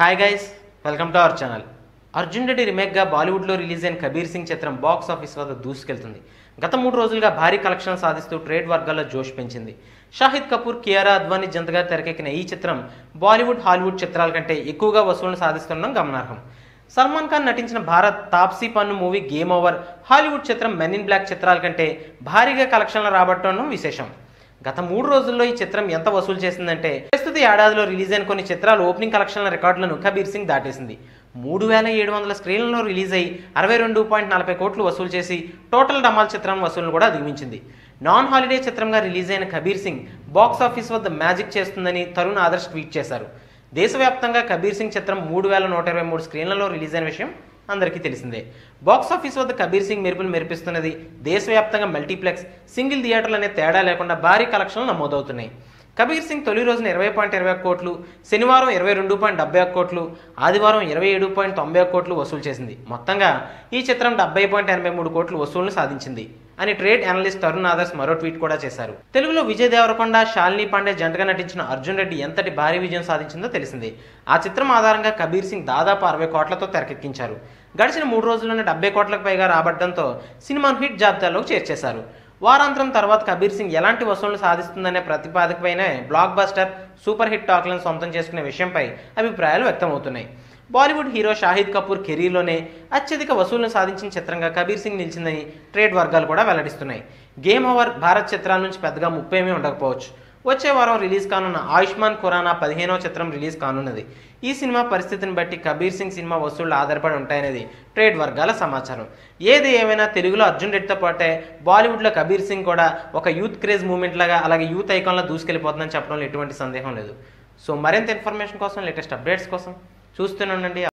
Hi guys welcome to our channel Arjun Reddy రిమేక్గా బాలీవుడ్లో release అయిన కబీర్ సింగ్ చిత్రం బాక్స్ ఆఫీస్ వద్ద దూసుకెళ్తుంది. గత మూడు రోజులుగా భారీ కలెక్షన్ సాధిస్తూ ట్రేడ్ వర్గాల్లో జోష్ పెంచింది. షాహిద్ కపూర్ కియారా అద్వానీ జంతగా తెరకెక్కిన ఈ చిత్రం బాలీవుడ్ హాలీవుడ్ చిత్రాల కంటే ఎక్కువగా వసూళ్ళు సాధిస్తుండడం గమనార్హం. సల్మాన్ ఖాన్ నటించిన Bharat Taapsee Pannu movie game over Hollywood చిత్రం మెన్ ఇన్ బ్లాక్ చిత్రాల కంటే భారీగా కలెక్షన్లు రాబట్టడం విశేషం. గత మూడు రోజుల్లో ఈ చిత్రం ఎంత వసూలు చేసిందంటే ప్రస్తుత ఏడాదిలో రిలీజ్ అయిన కొన్ని చిత్రాలు ఓపెనింగ్ కలెక్షన్ల రికార్డులను కబీర్ సింగ్ దాటేసింది. మూడు వేల ఏడు వందల స్క్రీన్లలో రిలీజ్ అయ్యి అరవై రెండు పాయింట్ నలభై కోట్లు వసూలు చేసి టోటల్ డమాల్ చిత్రం వసూలును కూడా అధిగమించింది. నాన్ హాలిడే చిత్రంగా రిలీజ్ అయిన కబీర్ సింగ్ బాక్స్ ఆఫీస్ వద్ద మ్యాజిక్ చేస్తుందని తరుణ్ ఆదర్శ్ ట్వీట్ చేశారు. దేశవ్యాప్తంగా కబీర్ సింగ్ చిత్రం మూడు వేల నూట ఇరవై మూడు స్క్రీన్లలో రిలీజ్ అయిన విషయం అందరికీ తెలిసిందే. బాక్స్ ఆఫీస్ వద్ద కబీర్ సింగ్ మెరుపులు మెరిపిస్తున్నది దేశవ్యాప్తంగా మల్టీప్లెక్స్ సింగిల్ థియేటర్లు అనే తేడా లేకుండా భారీ కలెక్షన్లు నమోదవుతున్నాయి. కబీర్ సింగ్ తొలి రోజున ఇరవై పాయింట్ ఇరవై ఒక్క కోట్లు శనివారం ఇరవై రెండు పాయింట్ డెబ్బై ఒక కోట్లు ఆదివారం ఇరవై ఏడు పాయింట్ తొంభై ఒక్క కోట్లు వసూలు చేసింది. మొత్తంగా ఈ చిత్రం డెబ్బై పాయింట్ ఎనభై మూడు కోట్లు వసూళ్ళు సాధించింది అని ట్రేడ్ అనలిస్ట్ తరుణ్ ఆదర్శ్ మరో ట్వీట్ కూడా చేశారు. తెలుగులో విజయ్ దేవరకొండ శాలిని పాండే జంటగా నటించిన అర్జున్ రెడ్డి ఎంతటి భారీ విజయం సాధించిందో తెలిసింది. ఆ చిత్రం ఆధారంగా కబీర్ సింగ్ దాదాపు అరవై కోట్లతో తెరకెక్కించారు. గడిచిన మూడు రోజుల్లోనే డెబ్బై కోట్లకు పైగా రాబట్టడంతో సినిమాను హిట్ జాబితాలోకి చేర్చేశారు. వారాంతరం తర్వాత కబీర్ సింగ్ ఎలాంటి వసూళ్ళు సాధిస్తుందనే ప్రతిపాదకపైనే బ్లాక్ బస్టర్ సూపర్ హిట్ టాక్లను సొంతం చేసుకునే విషయంపై అభిప్రాయాలు వ్యక్తమవుతున్నాయి. బాలీవుడ్ హీరో షాహిద్ కపూర్ కెరీర్లోనే అత్యధిక వసూళ్ళను సాధించిన చిత్రంగా కబీర్ సింగ్ నిలిచిందని ట్రేడ్ వర్గాలు కూడా వెల్లడిస్తున్నాయి. గేమ్ ఓవర్ భారత్ చిత్రాల నుంచి పెద్దగా ముప్పేమీ ఉండకపోవచ్చు. వచ్చే వారం రిలీజ్ కానున్న ఆయుష్మాన్ ఖురానా పదిహేనవ చిత్రం రిలీజ్ కానున్నది. ఈ సినిమా పరిస్థితిని బట్టి కబీర్ సింగ్ సినిమా వసూళ్ళు ఆధారపడి ఉంటాయనేది ట్రేడ్ వర్గాల సమాచారం. ఏది ఏమైనా తెలుగులో అర్జున్ రెడ్డితో పాటే బాలీవుడ్లో కబీర్ సింగ్ కూడా ఒక యూత్ క్రేజ్ మూమెంట్ లాగా అలాగే యూత్ ఐకాన్లో దూసుకెళ్ళిపోతుందని చెప్పడంలో ఎటువంటి సందేహం లేదు. సో మరింత ఇన్ఫర్మేషన్ కోసం లేటెస్ట్ అప్డేట్స్ కోసం చూస్తూనే ఉండండి.